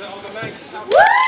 Woo!